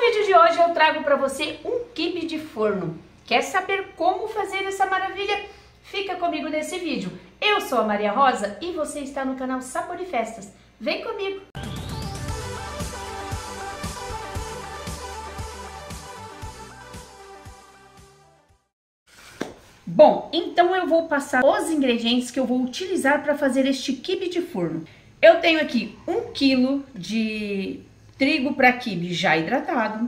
vídeo de hoje eu trago para você um quibe de forno. Quer saber como fazer essa maravilha? Fica comigo nesse vídeo. Eu sou a Maria Rosa e você está no canal Sabor e Festas. Vem comigo! Bom, então eu vou passar os ingredientes que eu vou utilizar para fazer este quibe de forno. Eu tenho aqui um quilo de trigo para quibe já hidratado,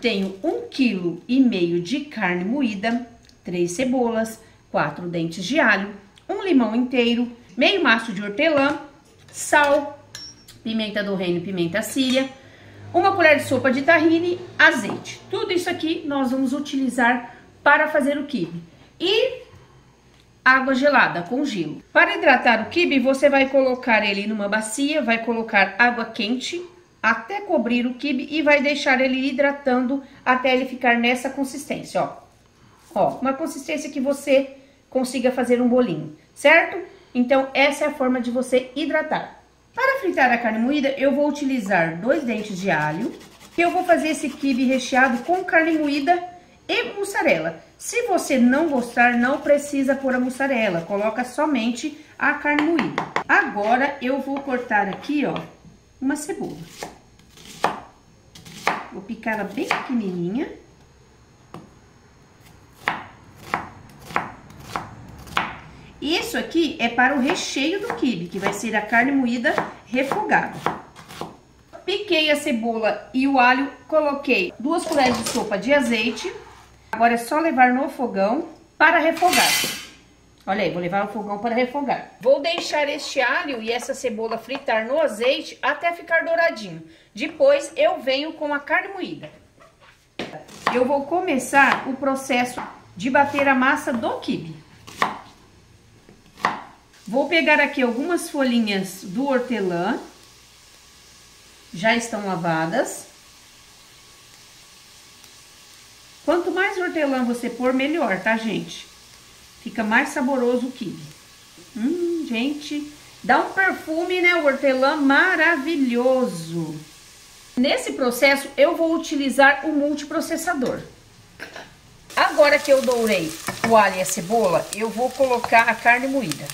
tenho um quilo e meio de carne moída, três cebolas, quatro dentes de alho, um limão inteiro, meio maço de hortelã, sal, pimenta do reino, pimenta síria, uma colher de sopa de tahine, azeite. Tudo isso aqui nós vamos utilizar para fazer o quibe e água gelada com gelo. Para hidratar o quibe, você vai colocar ele numa bacia, vai colocar água quente até cobrir o quibe e vai deixar ele hidratando até ele ficar nessa consistência, ó. Ó, uma consistência que você consiga fazer um bolinho, certo? Então, essa é a forma de você hidratar. Para fritar a carne moída, eu vou utilizar dois dentes de alho. Eu vou fazer esse quibe recheado com carne moída e mussarela. Se você não gostar, não precisa pôr a mussarela, coloca somente a carne moída. Agora, eu vou cortar aqui, ó, uma cebola. Vou picar ela bem pequenininha. Isso aqui é para o recheio do quibe, que vai ser a carne moída refogada. Piquei a cebola e o alho, coloquei duas colheres de sopa de azeite, Agora é só levar no fogão para refogar. Olha aí, vou levar no fogão para refogar. Vou deixar este alho e essa cebola fritar no azeite até ficar douradinho. Depois eu venho com a carne moída. Eu vou começar o processo de bater a massa do quibe. Vou pegar aqui algumas folhinhas do hortelã. Já estão lavadas. Quanto mais hortelã você pôr, melhor, tá, gente? Fica mais saboroso o quibe. Hum, gente, dá um perfume, né, o hortelã maravilhoso. Nesse processo, eu vou utilizar o multiprocessador. Agora que eu dourei o alho e a cebola, eu vou colocar a carne moída.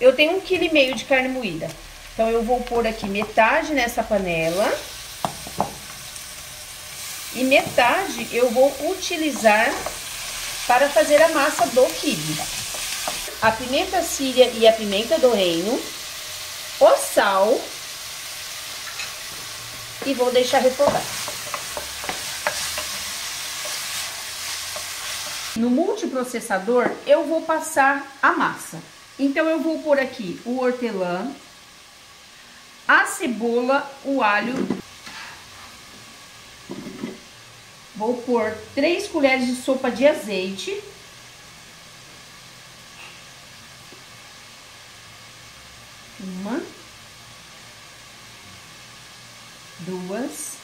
Eu tenho um quilo e meio de carne moída. Então, eu vou pôr aqui metade nessa panela e metade eu vou utilizar para fazer a massa do quibe. A pimenta síria e a pimenta do reino, o sal e vou deixar refogar. No multiprocessador, eu vou passar a massa. Então, eu vou pôr aqui o hortelã, a cebola, o alho Vou pôr três colheres de sopa de azeite. Uma. Duas.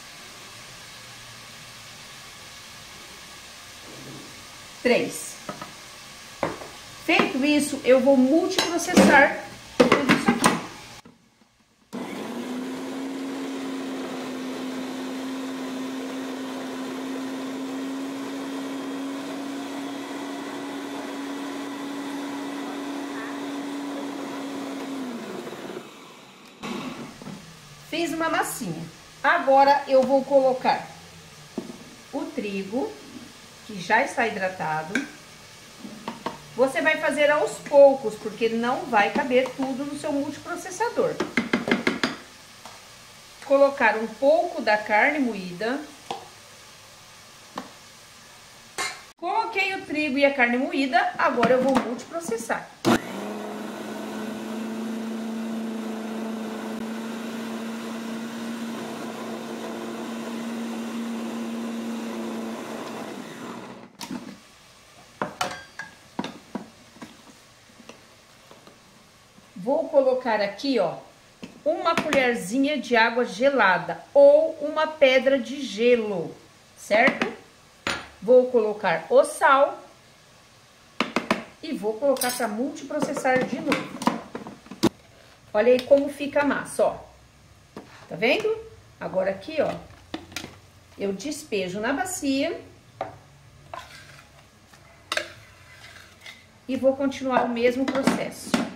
Três. Feito isso, eu vou multiprocessar Fiz uma massinha. Agora, eu vou colocar o trigo, que já está hidratado. Você vai fazer aos poucos, porque não vai caber tudo no seu multiprocessador. Colocar um pouco da carne moída. Coloquei o trigo e a carne moída, agora eu vou multiprocessar. Vou colocar aqui, ó, uma colherzinha de água gelada ou uma pedra de gelo, certo? Vou colocar o sal e vou colocar para multiprocessar de novo. Olha aí como fica a massa, ó. Tá vendo? Agora aqui, ó, eu despejo na bacia. E vou continuar o mesmo processo.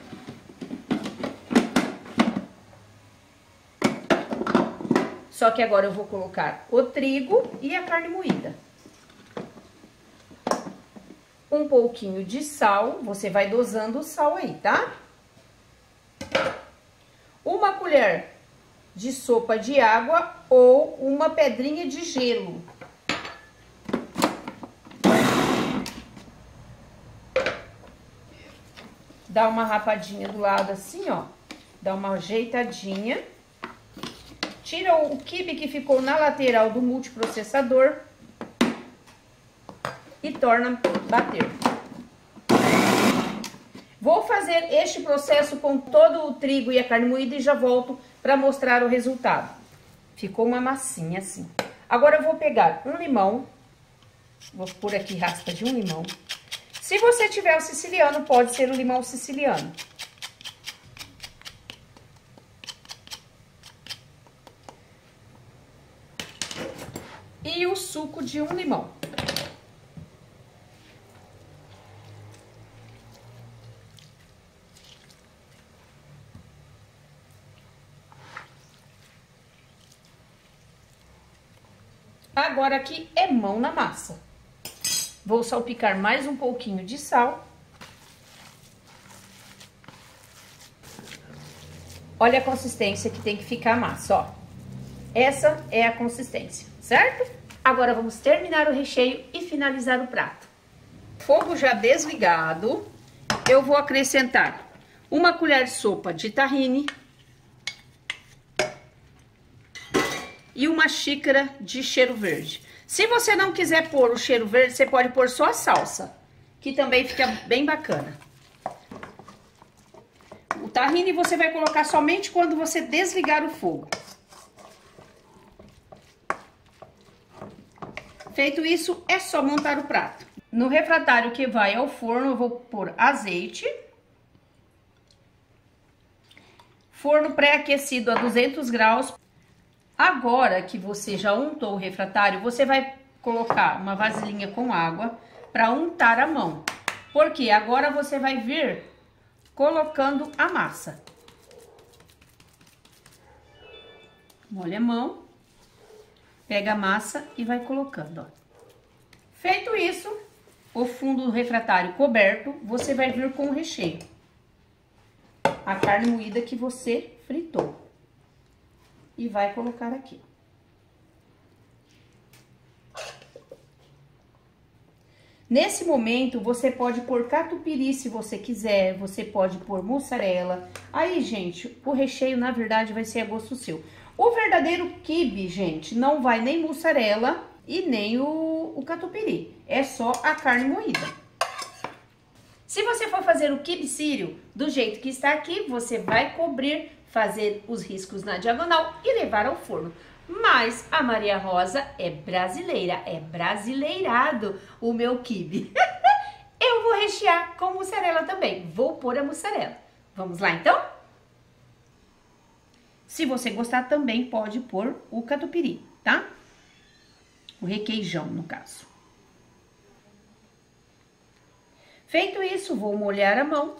Só que agora eu vou colocar o trigo e a carne moída. Um pouquinho de sal, você vai dosando o sal aí, tá? Uma colher de sopa de água ou uma pedrinha de gelo. Dá uma rapadinha do lado assim, ó. Dá uma ajeitadinha. Tira o quibe que ficou na lateral do multiprocessador e torna bater. Vou fazer este processo com todo o trigo e a carne moída e já volto para mostrar o resultado. Ficou uma massinha assim. Agora eu vou pegar um limão, vou pôr aqui raspa de um limão. Se você tiver o siciliano, pode ser o limão siciliano. E o suco de um limão. Agora aqui é mão na massa. Vou salpicar mais um pouquinho de sal. Olha a consistência que tem que ficar a massa, ó. Essa é a consistência, certo? Agora vamos terminar o recheio e finalizar o prato. Fogo já desligado, eu vou acrescentar uma colher de sopa de tahine e uma xícara de cheiro verde. Se você não quiser pôr o cheiro verde, você pode pôr só a salsa, que também fica bem bacana. O tahine você vai colocar somente quando você desligar o fogo. Feito isso, é só montar o prato. No refratário que vai ao forno, eu vou pôr azeite. Forno pré-aquecido a 200 graus. Agora que você já untou o refratário, você vai colocar uma vasilhinha com água para untar a mão. Porque agora você vai vir colocando a massa. Molha a mão. Pega a massa e vai colocando, ó. Feito isso, o fundo do refratário coberto, você vai vir com o recheio. A carne moída que você fritou. E vai colocar aqui. Nesse momento, você pode pôr catupiry se você quiser, você pode pôr mussarela. Aí, gente, o recheio, na verdade, vai ser a gosto seu. O verdadeiro quibe, gente, não vai nem mussarela e nem o, o catupiry. É só a carne moída. Se você for fazer o quibe sírio do jeito que está aqui, você vai cobrir, fazer os riscos na diagonal e levar ao forno. Mas a Maria Rosa é brasileira, é brasileirado o meu quibe. Eu vou rechear com mussarela também. Vou pôr a mussarela. Vamos lá então? Se você gostar, também pode pôr o catupiry, tá? O requeijão, no caso. Feito isso, vou molhar a mão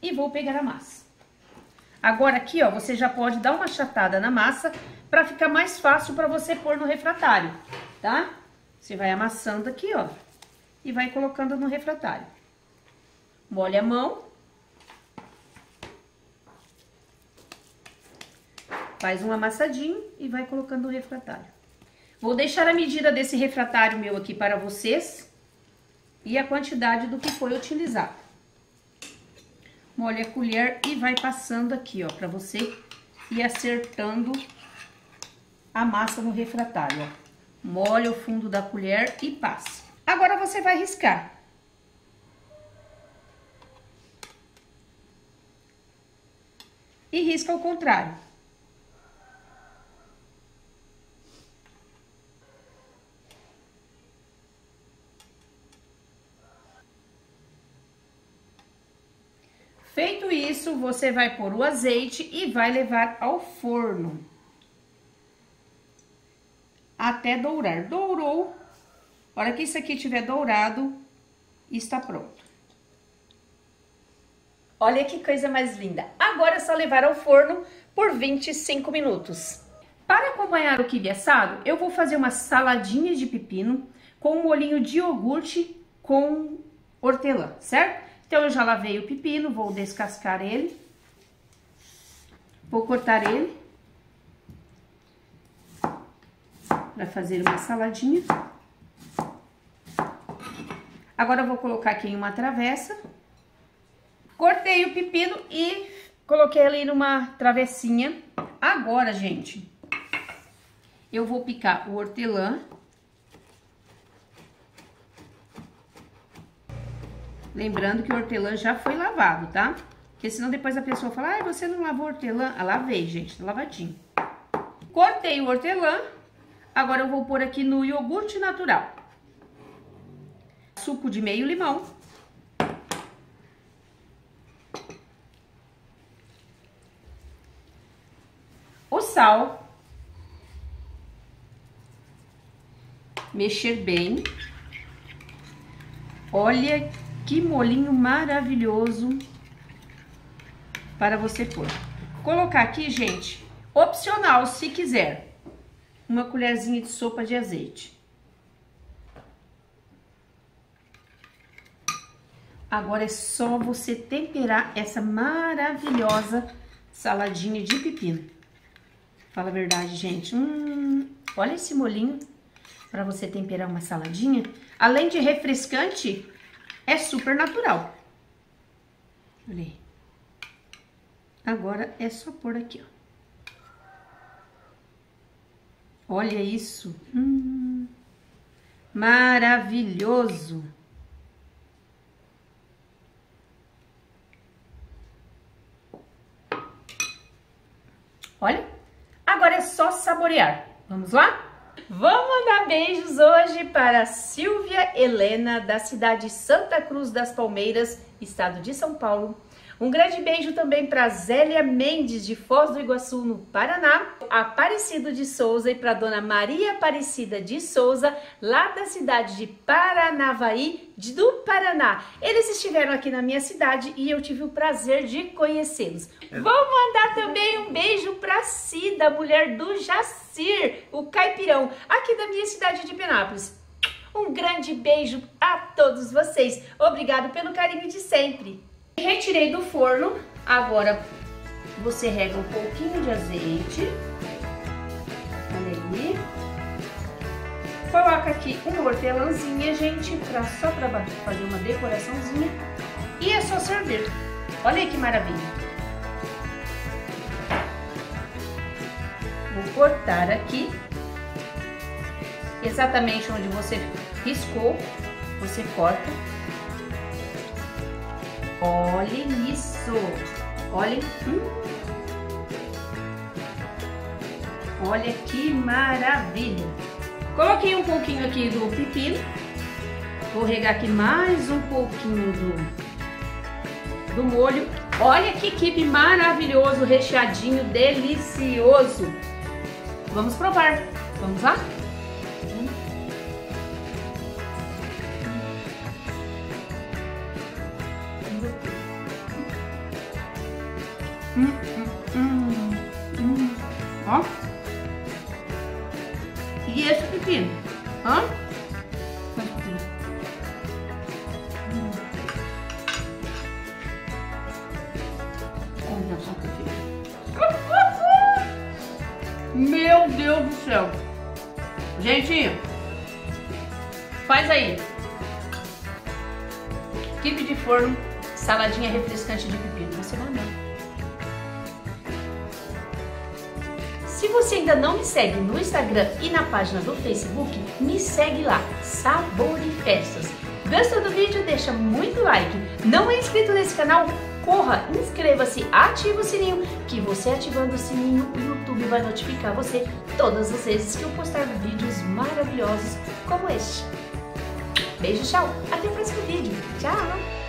e vou pegar a massa. Agora aqui, ó, você já pode dar uma chatada na massa para ficar mais fácil para você pôr no refratário, tá? Você vai amassando aqui, ó, e vai colocando no refratário. Molha a mão Faz um amassadinho e vai colocando no refratário. Vou deixar a medida desse refratário meu aqui para vocês e a quantidade do que foi utilizado. Molha a colher e vai passando aqui, ó, para você ir acertando a massa no refratário, ó. Molha o fundo da colher e passa. Agora você vai riscar. E risca ao contrário. Feito isso, você vai pôr o azeite e vai levar ao forno. até dourar. Dourou, a hora que isso aqui estiver dourado, está pronto. Olha que coisa mais linda. Agora é só levar ao forno por 25 minutos. Para acompanhar o quibe assado, eu vou fazer uma saladinha de pepino com um molhinho de iogurte com hortelã, certo? Então, eu já lavei o pepino, vou descascar ele. Vou cortar ele. Para fazer uma saladinha. Agora, eu vou colocar aqui em uma travessa. Cortei o pepino e coloquei ele numa travessinha. Agora, gente, eu vou picar o hortelã. Lembrando que o hortelã já foi lavado, tá? Porque senão depois a pessoa fala, ah, você não lavou hortelã? Ah, lavei, gente, tá lavadinho. Cortei o hortelã, agora eu vou pôr aqui no iogurte natural. Suco de meio limão. O sal. Mexer bem. Olha que molinho maravilhoso para você pôr. Colocar aqui, gente, opcional, se quiser, uma colherzinha de sopa de azeite. Agora é só você temperar essa maravilhosa saladinha de pepino. Fala a verdade, gente. Hum, olha esse molinho para você temperar uma saladinha. Além de refrescante, é super natural. Olha aí. Agora é só pôr aqui, ó. Olha isso. Hum, maravilhoso. Olha, agora é só saborear. Vamos lá? Vamos mandar beijos hoje para Silvia Helena, da cidade de Santa Cruz das Palmeiras, estado de São Paulo. Um grande beijo também para Zélia Mendes, de Foz do Iguaçu, no Paraná. Aparecido de Souza e para Dona Maria Aparecida de Souza, lá da cidade de Paranavaí, do Paraná. Eles estiveram aqui na minha cidade e eu tive o prazer de conhecê-los. Vou mandar também um beijo para Cida, mulher do Jacir, o caipirão, aqui da minha cidade de Penápolis. Um grande beijo a todos vocês. Obrigado pelo carinho de sempre. Retirei do forno, agora você rega um pouquinho de azeite. Olha aí. Coloca aqui uma hortelãzinha, gente, pra, só para fazer uma decoraçãozinha. E é só servir. Olha aí que maravilha. Vou cortar aqui. Exatamente onde você riscou, você corta Olhem isso. Olhem. Hum. Olha que maravilha. Coloquei um pouquinho aqui do pepino. Vou regar aqui mais um pouquinho do, do molho. Olha que quibe maravilhoso, recheadinho, delicioso. Vamos provar. Vamos lá? Céu. Gente, faz aí. Quibe de forno, saladinha refrescante de pepino. Você vai amar. Se você ainda não me segue no Instagram e na página do Facebook, me segue lá, Sabor e Festas. Gostou do vídeo? Deixa muito like. Não é inscrito nesse canal? Corra, inscreva-se, ative o sininho, que você ativando o sininho, o YouTube vai notificar você todas as vezes que eu postar vídeos maravilhosos como este. Beijo, tchau, até o próximo vídeo. Tchau!